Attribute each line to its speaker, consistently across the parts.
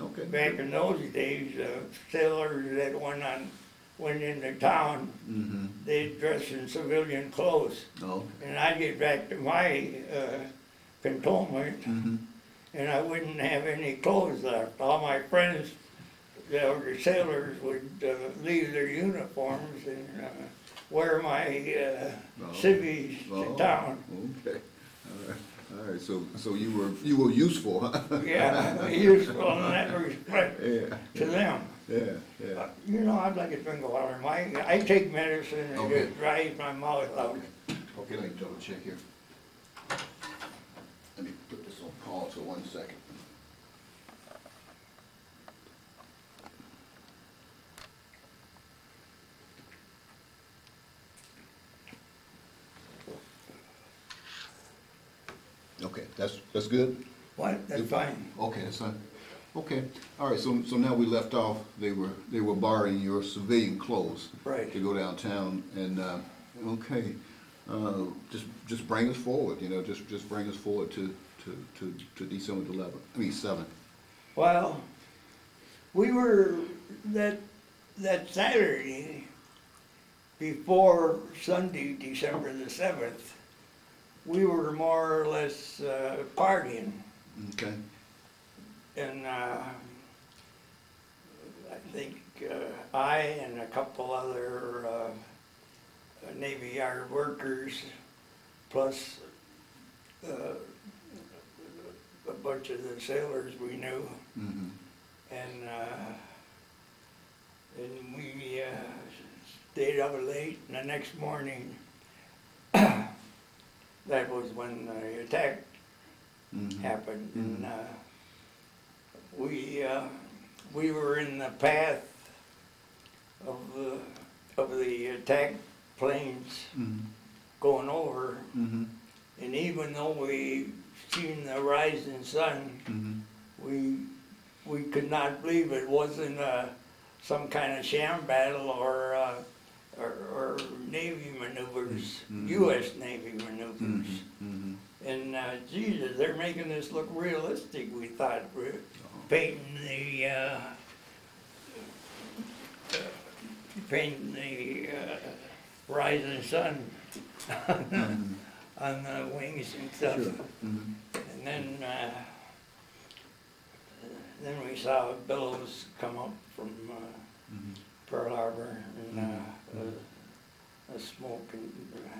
Speaker 1: Okay.
Speaker 2: back in those days, uh, sailors that went on, went into town,
Speaker 1: Mm-hmm.
Speaker 2: they'd dress in civilian clothes.
Speaker 1: Oh,
Speaker 2: And I'd get back to my, uh, cantonment,
Speaker 1: mm-hmm.
Speaker 2: and I wouldn't have any clothes left. All my friends that were sailors would, uh, leave their uniforms and, uh, wear my, uh,
Speaker 1: Oh.
Speaker 2: civvies
Speaker 1: Oh,
Speaker 2: to town.
Speaker 1: Okay, all right, all right, so, so you were, you were useful, huh?
Speaker 2: Yeah, useful in that respect
Speaker 1: Yeah,
Speaker 2: to them.
Speaker 1: yeah, yeah.
Speaker 2: You know, I'd like a drink of water. My, I take medicine and
Speaker 1: Okay.
Speaker 2: it dries my mouth out.
Speaker 1: Okay, let me double check here. Let me put this on pause for one second. Okay, that's, that's good?
Speaker 2: What? That's fine.
Speaker 1: Okay, that's fine. Okay, all right, so, so now we left off, they were, they were borrowing your civilian clothes.
Speaker 2: Right.
Speaker 1: To go downtown and, uh, okay, uh, just, just bring us forward, you know, just, just bring us forward to, to, to, to December eleventh, I mean, seventh.
Speaker 2: Well, we were, that, that Saturday before Sunday, December the seventh, we were more or less, uh, partying.
Speaker 1: Okay,
Speaker 2: And, uh, I think, uh, I and a couple other, uh, Navy Yard workers, plus, uh, a bunch of the sailors we knew,
Speaker 1: mm-hmm,
Speaker 2: and, uh, and we, uh, stayed up late, and the next morning, that was when the attack
Speaker 1: mm-hmm.
Speaker 2: happened, and,
Speaker 1: Mhm.
Speaker 2: uh, we, uh, we were in the path of the, of the attack planes
Speaker 1: Mm-hmm,
Speaker 2: going over,
Speaker 1: mm-hmm,
Speaker 2: and even though we seen the rising sun,
Speaker 1: mm-hmm,
Speaker 2: we, we could not believe it wasn't, uh, some kind of sham battle or, uh, or, or Navy maneuvers,
Speaker 1: Mhm.
Speaker 2: US Navy maneuvers.
Speaker 1: mm-hmm,
Speaker 2: And, uh, Jesus, they're making this look realistic, we thought, we're painting the, uh, painting the, uh, rising sun
Speaker 1: mm-hmm,
Speaker 2: on the wings and stuff.
Speaker 1: sure, mm-hmm,
Speaker 2: And then, uh, then we saw billows come up from, uh,
Speaker 1: mm-hmm.
Speaker 2: Pearl Harbor and, uh, the smoke and uh,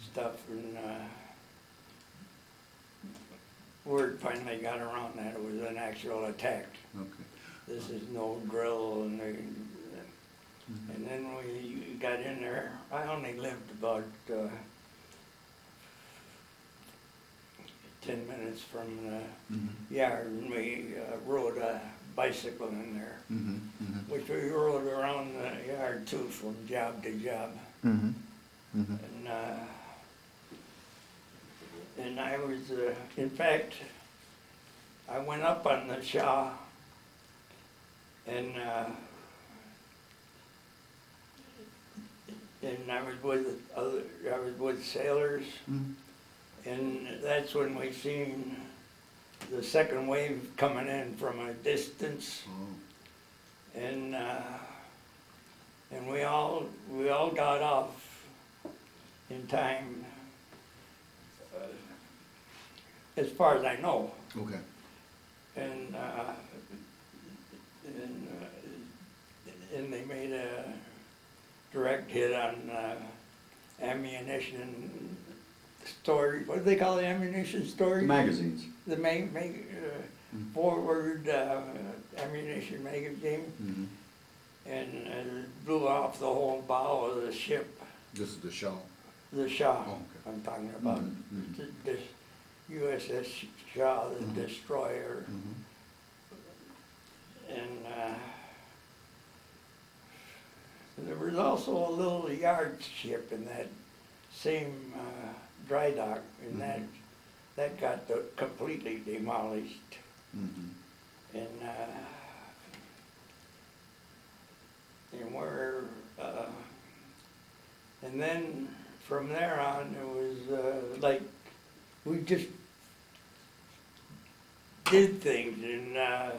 Speaker 2: stuff and, uh, word finally got around that it was an actual attack.
Speaker 1: okay,
Speaker 2: This is no drill and they,
Speaker 1: Mhm.
Speaker 2: and then we got in there, I only lived about, uh, ten minutes from the
Speaker 1: mm-hmm,
Speaker 2: yard and we uh, rode a bicycle in there.
Speaker 1: mm-hmm, mm-hmm,
Speaker 2: Which we rode around the yard too, from job to job.
Speaker 1: mm-hmm, mm-hmm,
Speaker 2: And, uh, and I was, uh, in fact, I went up on the Shaw and, uh, and I was with other, I was with sailors
Speaker 1: mm-hmm.
Speaker 2: and that's when we seen the second wave coming in from a distance.
Speaker 1: Oh,
Speaker 2: And, uh, and we all, we all got off in time, uh, as far as I know.
Speaker 1: okay,
Speaker 2: And, uh, and, uh, and they made a direct hit on, uh, ammunition story, what do they call the ammunition story?
Speaker 3: Magazines.
Speaker 2: The mag, mag, uh,
Speaker 1: Mm.
Speaker 2: forward, uh, ammunition magazine
Speaker 1: mm-hmm.
Speaker 2: and uh, it blew off the whole bow of the ship,
Speaker 1: This is the Shaw.
Speaker 2: the Shaw,
Speaker 1: Oh, okay.
Speaker 2: I'm talking about. Th- This USS Shaw, the
Speaker 1: Mhm.
Speaker 2: destroyer,
Speaker 1: Mhm.
Speaker 2: and, uh, there was also a little yard ship in that same, uh, dry dock, and that,
Speaker 1: Mhm.
Speaker 2: that got the- completely demolished.
Speaker 1: Mhm.
Speaker 2: And, uh, and we're, uh, and then from there on, it was, uh, like, we just did things and, uh,